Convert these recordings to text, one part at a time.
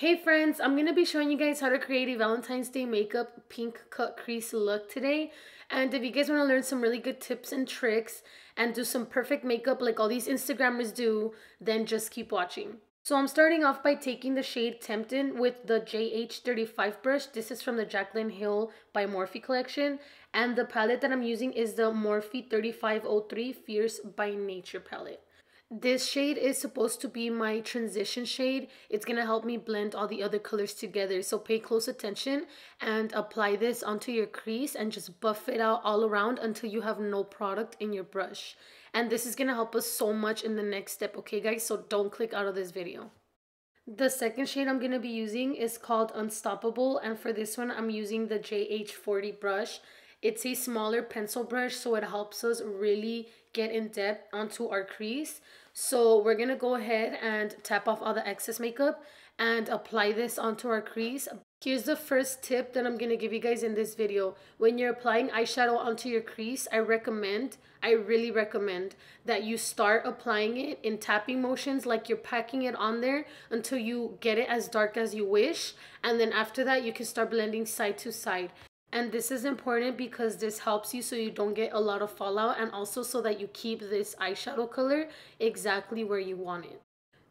Hey friends, I'm to be showing you guys how to create a Valentine's Day makeup pink cut crease look today. And if you guys want to learn some really good tips and tricks and do some perfect makeup like all these Instagrammers do, then just keep watching. So I'm starting off by taking the shade Temptin with the JH35 brush. This is from the Jaclyn Hill by Morphe collection. And the palette that I'm using is the Morphe 3503 Fierce by Nature palette. This shade is supposed to be my transition shade. It's going to help me blend all the other colors together. So pay close attention and apply this onto your crease and just buff it out all around until you have no product in your brush. And this is going to help us so much in the next step, okay guys? So don't click out of this video. The second shade I'm going to be using is called Unstoppable. And for this one, I'm using the JH40 brush. It's a smaller pencil brush, so it helps us really get in depth onto our crease. So we're to go ahead and tap off all the excess makeup and apply this onto our crease. Here's the first tip that I'm to give you guys in this video. When you're applying eyeshadow onto your crease, I recommend, I really recommend that you start applying it in tapping motions like you're packing it on there until you get it as dark as you wish. And then after that, you can start blending side to side. And this is important because this helps you so you don't get a lot of fallout and also so that you keep this eyeshadow color exactly where you want it.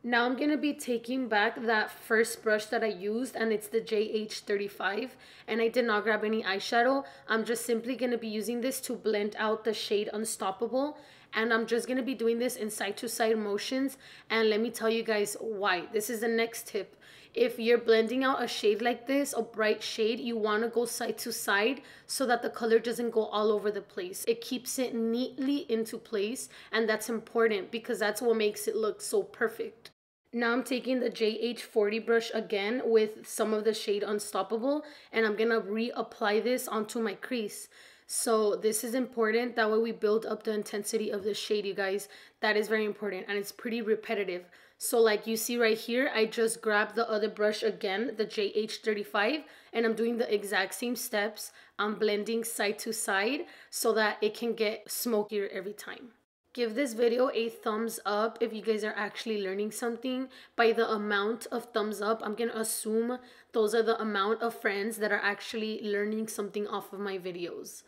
Now I'm going to be taking back that first brush that I used and it's the JH35 and I did not grab any eyeshadow. I'm just simply going to be using this to blend out the shade Unstoppable and I'm just to be doing this in side to side motions and let me tell you guys why. This is the next tip if you're blending out a shade like this, a bright shade, you want to go side to side so that the color doesn't go all over the place. It keeps it neatly into place and that's important because that's what makes it look so perfect. Now I'm taking the JH40 brush again with some of the shade Unstoppable and I'm going to reapply this onto my crease. So this is important. That way we build up the intensity of the shade, you guys. That is very important and it's pretty repetitive. So like you see right here, I just grabbed the other brush again, the JH35, and I'm doing the exact same steps. I'm blending side to side so that it can get smokier every time. Give this video a thumbs up if you guys are actually learning something. By the amount of thumbs up, I'm going to assume those are the amount of friends that are actually learning something off of my videos.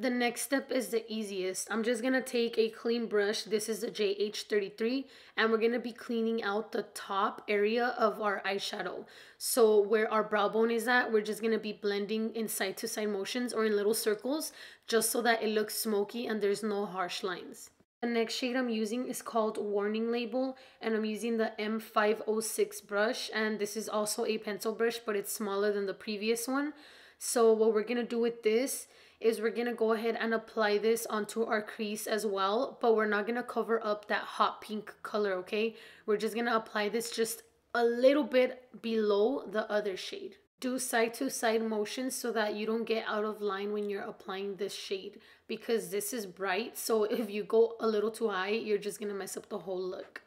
The next step is the easiest. I'm just going to take a clean brush. This is the JH33 and we're going to be cleaning out the top area of our eyeshadow. So where our brow bone is at, we're just going to be blending in side to side motions or in little circles just so that it looks smoky and there's no harsh lines. The next shade I'm using is called Warning Label and I'm using the M506 brush and this is also a pencil brush but it's smaller than the previous one. So what we're going to do with this is we're to go ahead and apply this onto our crease as well, but we're not to cover up that hot pink color, okay? We're just to apply this just a little bit below the other shade. Do side to side motions so that you don't get out of line when you're applying this shade because this is bright. So if you go a little too high, you're just to mess up the whole look.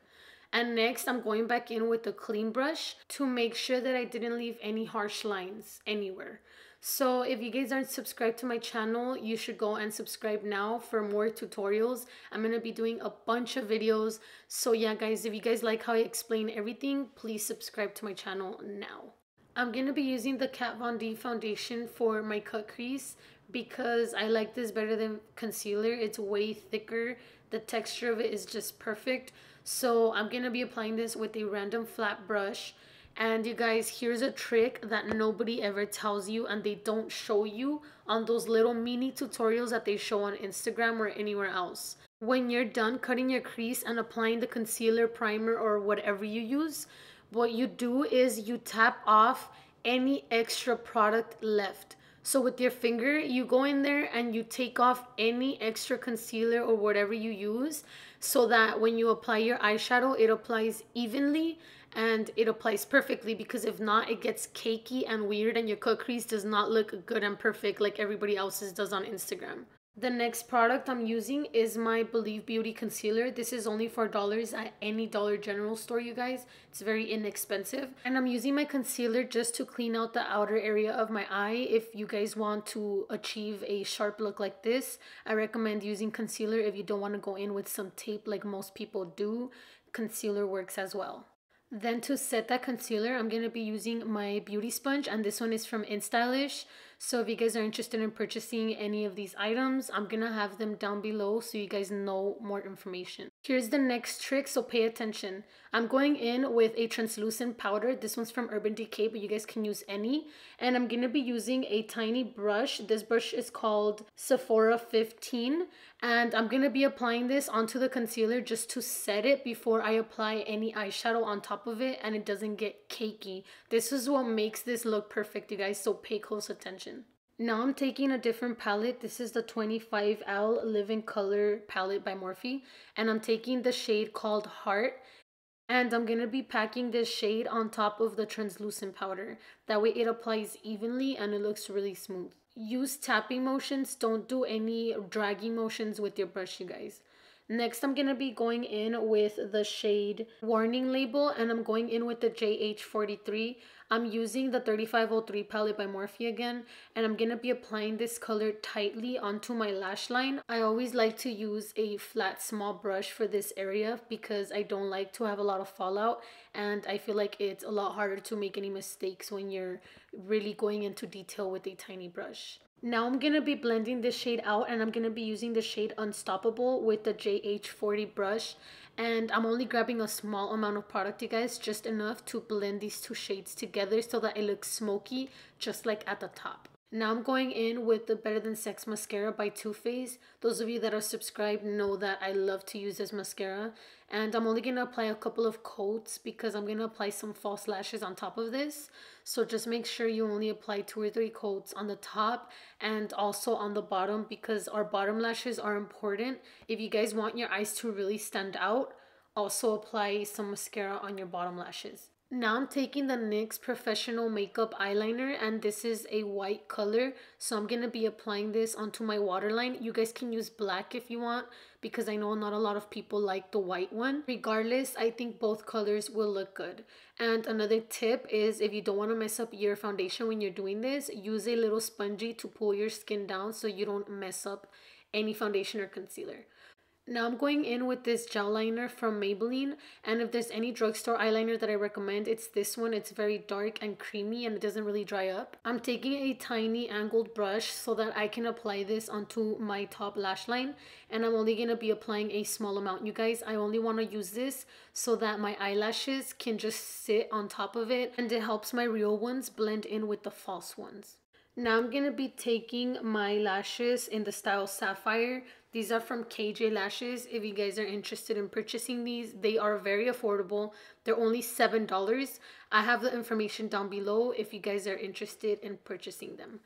And next, I'm going back in with a clean brush to make sure that I didn't leave any harsh lines anywhere. So if you guys aren't subscribed to my channel, you should go and subscribe now for more tutorials. I'm going to be doing a bunch of videos. So yeah, guys, if you guys like how I explain everything, please subscribe to my channel now. I'm going to be using the Kat Von D foundation for my cut crease because I like this better than concealer. It's way thicker. The texture of it is just perfect. So I'm going to be applying this with a random flat brush. And you guys, here's a trick that nobody ever tells you and they don't show you on those little mini tutorials that they show on Instagram or anywhere else. When you're done cutting your crease and applying the concealer, primer, or whatever you use, what you do is you tap off any extra product left. So with your finger, you go in there and you take off any extra concealer or whatever you use so that when you apply your eyeshadow, it applies evenly and it applies perfectly because if not it gets cakey and weird and your cut crease does not look good and perfect like everybody else's does on Instagram. The next product I'm using is my Believe Beauty Concealer. This is only $4 at any Dollar General store, you guys. It's very inexpensive. And I'm using my concealer just to clean out the outer area of my eye. If you guys want to achieve a sharp look like this, I recommend using concealer if you don't want to go in with some tape like most people do. Concealer works as well. Then to set that concealer, I'm going to be using my beauty sponge and this one is from InStylish. So if you guys are interested in purchasing any of these items, I'm to have them down below so you guys know more information. Here's the next trick, so pay attention. I'm going in with a translucent powder. This one's from Urban Decay, but you guys can use any. And I'm to be using a tiny brush. This brush is called Sephora 15. And I'm to be applying this onto the concealer just to set it before I apply any eyeshadow on top of it and it doesn't get cakey. This is what makes this look perfect, you guys, so pay close attention. Now I'm taking a different palette. This is the 25L Live in Color palette by Morphe. And I'm taking the shade called Heart. And I'm going to be packing this shade on top of the translucent powder. That way it applies evenly and it looks really smooth. Use tapping motions. Don't do any dragging motions with your brush, you guys. Next, I'm going to be going in with the shade Warning Label and I'm going in with the JH43. I'm using the 3503 palette by Morphe again and I'm going to be applying this color tightly onto my lash line. I always like to use a flat small brush for this area because I don't like to have a lot of fallout and I feel like it's a lot harder to make any mistakes when you're really going into detail with a tiny brush. Now I'm going to be blending this shade out and I'm going to be using the shade Unstoppable with the JH40 brush. And I'm only grabbing a small amount of product, you guys, just enough to blend these two shades together so that it looks smoky, just like at the top. Now I'm going in with the Better Than Sex Mascara by Too Faced. Those of you that are subscribed know that I love to use this mascara. And I'm only going to apply a couple of coats because I'm going to apply some false lashes on top of this. So just make sure you only apply two or three coats on the top and also on the bottom because our bottom lashes are important. If you guys want your eyes to really stand out, also apply some mascara on your bottom lashes. Now I'm taking the NYX Professional Makeup Eyeliner and this is a white color. So I'm going to be applying this onto my waterline. You guys can use black if you want because I know not a lot of people like the white one. Regardless, I think both colors will look good. And another tip is if you don't want to mess up your foundation when you're doing this, use a little spongy to pull your skin down so you don't mess up any foundation or concealer. Now I'm going in with this gel liner from Maybelline and if there's any drugstore eyeliner that I recommend it's this one. It's very dark and creamy and it doesn't really dry up. I'm taking a tiny angled brush so that I can apply this onto my top lash line and I'm only going to be applying a small amount you guys. I only want to use this so that my eyelashes can just sit on top of it and it helps my real ones blend in with the false ones. Now I'm going to be taking my lashes in the style Sapphire. These are from KJ Lashes. If you guys are interested in purchasing these, they are very affordable. They're only $7. I have the information down below if you guys are interested in purchasing them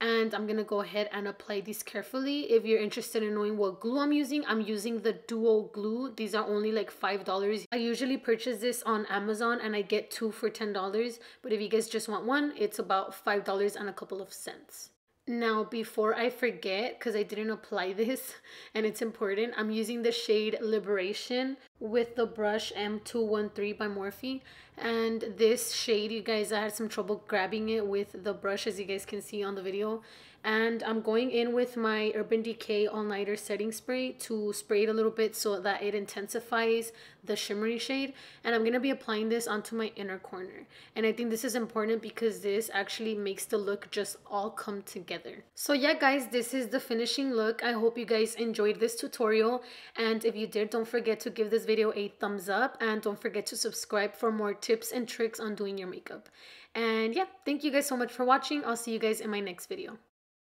and I'm gonna go ahead and apply these carefully. If you're interested in knowing what glue I'm using, I'm using the Duo glue. These are only like $5. I usually purchase this on Amazon and I get two for $10. But if you guys just want one, it's about $5 and a couple of cents. Now, before I forget, because I didn't apply this and it's important, I'm using the shade Liberation with the brush M213 by Morphe. And this shade, you guys, I had some trouble grabbing it with the brush, as you guys can see on the video and I'm going in with my Urban Decay All Nighter Setting Spray to spray it a little bit so that it intensifies the shimmery shade and I'm going to be applying this onto my inner corner and I think this is important because this actually makes the look just all come together. So yeah guys this is the finishing look. I hope you guys enjoyed this tutorial and if you did don't forget to give this video a thumbs up and don't forget to subscribe for more tips and tricks on doing your makeup. And yeah, thank you guys so much for watching. I'll see you guys in my next video.